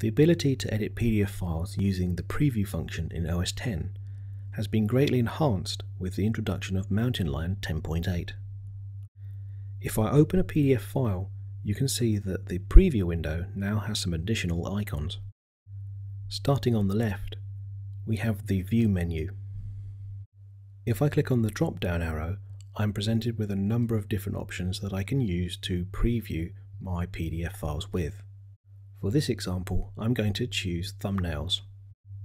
The ability to edit PDF files using the preview function in OS X has been greatly enhanced with the introduction of Mountain Lion 10.8. If I open a PDF file, you can see that the preview window now has some additional icons. Starting on the left, we have the View menu. If I click on the drop down arrow, I'm presented with a number of different options that I can use to preview my PDF files with. For this example, I'm going to choose thumbnails.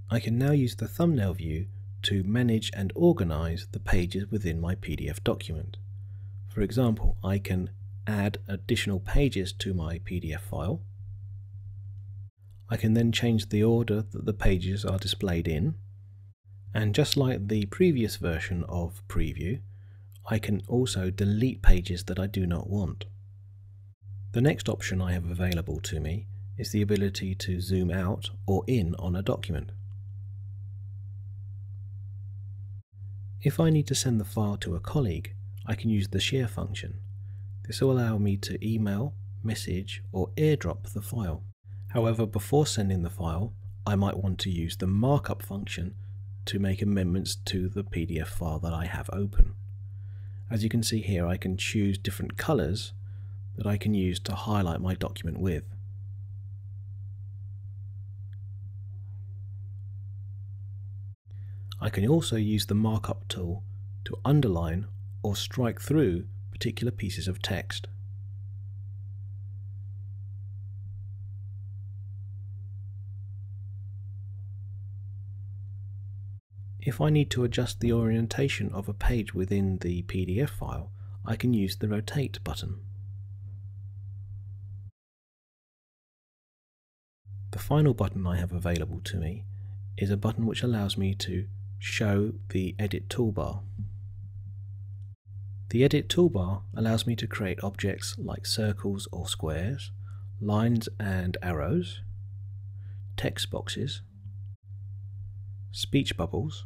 I can now use the thumbnail view to manage and organize the pages within my PDF document. For example, I can add additional pages to my PDF file. I can then change the order that the pages are displayed in. And just like the previous version of Preview, I can also delete pages that I do not want. The next option I have available to me is the ability to zoom out or in on a document. If I need to send the file to a colleague, I can use the share function. This will allow me to email, message or airdrop the file. However, before sending the file, I might want to use the markup function to make amendments to the PDF file that I have open. As you can see here, I can choose different colours that I can use to highlight my document with. I can also use the markup tool to underline or strike through particular pieces of text. If I need to adjust the orientation of a page within the PDF file, I can use the Rotate button. The final button I have available to me is a button which allows me to show the Edit toolbar. The Edit toolbar allows me to create objects like circles or squares, lines and arrows, text boxes, speech bubbles,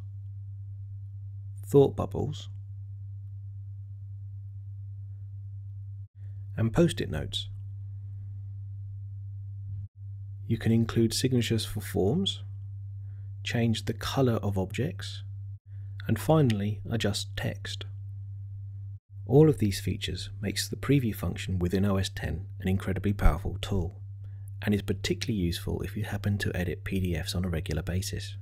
thought bubbles, and post-it notes. You can include signatures for forms, change the color of objects, and finally adjust text. All of these features makes the preview function within OS X an incredibly powerful tool, and is particularly useful if you happen to edit PDFs on a regular basis.